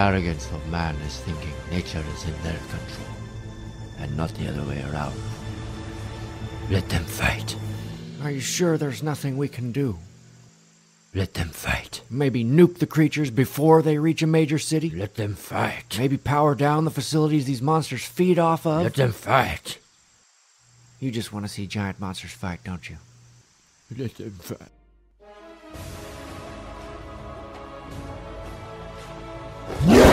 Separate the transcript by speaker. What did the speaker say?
Speaker 1: arrogance of man is thinking nature is in their control, and not the other way around. Let them fight.
Speaker 2: Are you sure there's nothing we can do?
Speaker 1: Let them fight.
Speaker 2: Maybe nuke the creatures before they reach a major city?
Speaker 1: Let them fight.
Speaker 2: Maybe power down the facilities these monsters feed off of?
Speaker 1: Let them fight.
Speaker 2: You just want to see giant monsters fight, don't you?
Speaker 1: Let them fight. Yeah.